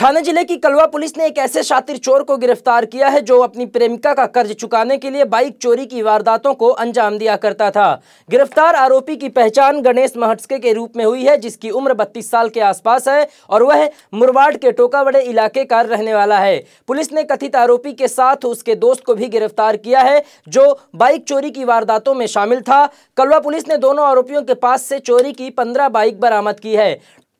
थाने ज़िले की कलवा पुलिस ने एक ऐसे शातिर चोर को गिरफ़्तार किया है जो अपनी प्रेमिका का कर्ज चुकाने के लिए बाइक चोरी की वारदातों को अंजाम दिया करता था। गिरफ़्तार आरोपी की पहचान गणेश महटस्के के रूप में हुई है, जिसकी उम्र 32 साल के आसपास है और वह मुरवाड के टोकावड़े इलाके का रहने वाला है। पुलिस ने कथित आरोपी के साथ उसके दोस्त को भी गिरफ़्तार किया है, जो बाइक चोरी की वारदातों में शामिल था। कलवा पुलिस ने दोनों आरोपियों के पास से चोरी की पंद्रह बाइक बरामद की है।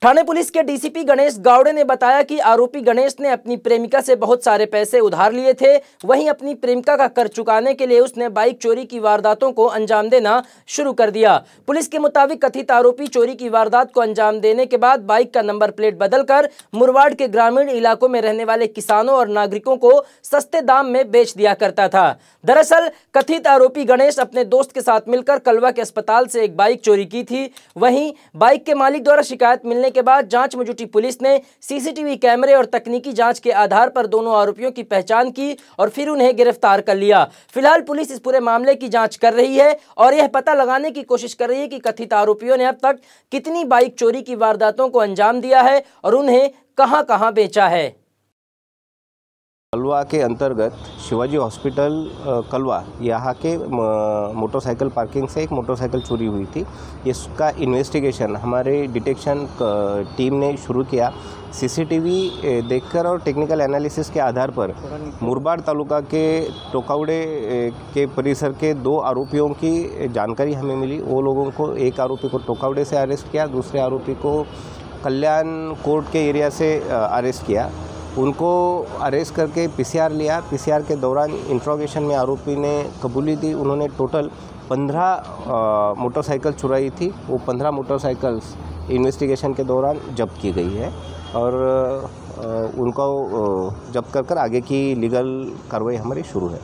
थाने पुलिस के डीसीपी गणेश गावड़े ने बताया कि आरोपी गणेश ने अपनी प्रेमिका से बहुत सारे पैसे उधार लिए थे। वहीं अपनी प्रेमिका का कर चुकाने के लिए उसने बाइक चोरी की वारदातों को अंजाम देना शुरू कर दिया। पुलिस के मुताबिक कथित आरोपी चोरी की वारदात को अंजाम देने के बाद बाइक का नंबर प्लेट बदलकर मुरवाड़ के ग्रामीण इलाकों में रहने वाले किसानों और नागरिकों को सस्ते दाम में बेच दिया करता था। दरअसल, कथित आरोपी गणेश अपने दोस्त के साथ मिलकर कलवा के अस्पताल से एक बाइक चोरी की थी। वहीं बाइक के मालिक द्वारा शिकायत मिलने के बाद जाँच में जुटी पुलिस ने सीसीटीवी कैमरे और तकनीकी जाँच के आधार पर दोनों आरोपियों की पहचान की और फिर उन्हें गिरफ़्तार कर लिया। फ़िलहाल पुलिस इस पूरे मामले की जाँच कर रही है और यह पता लगाने की कोशिश कर रही है कि कथित आरोपियों ने अब तक कितनी बाइक चोरी की वारदातों को अंजाम दिया है और उन्हें कहाँ कहाँ बेचा है। कलवा के अंतर्गत शिवाजी हॉस्पिटल कलवा यहाँ के मोटरसाइकिल पार्किंग से एक मोटरसाइकिल चोरी हुई थी। इसका इन्वेस्टिगेशन हमारे डिटेक्शन टीम ने शुरू किया। सीसीटीवी देखकर और टेक्निकल एनालिसिस के आधार पर मुरबाड तालुका के टोकावड़े के परिसर के दो आरोपियों की जानकारी हमें मिली। वो लोगों को एक आरोपी को टोकावड़े से अरेस्ट किया, दूसरे आरोपी को कल्याण कोर्ट के एरिया से अरेस्ट किया। उनको अरेस्ट करके पीसीआर लिया। पीसीआर के दौरान इंट्रोगेशन में आरोपी ने कबूली दी। उन्होंने टोटल पंद्रह मोटरसाइकिल चुराई थी। वो पंद्रह मोटरसाइकिल्स इन्वेस्टिगेशन के दौरान जब्त की गई है और उनको जब्त कर कर आगे की लीगल कार्रवाई हमारी शुरू है।